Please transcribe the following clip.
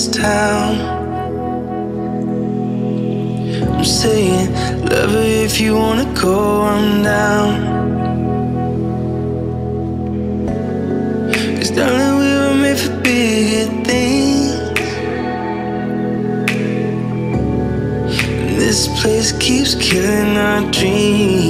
this town? I'm saying, love if you wanna go, I'm down. Cause darling, we were made for bigger things. And this place keeps killing our dreams.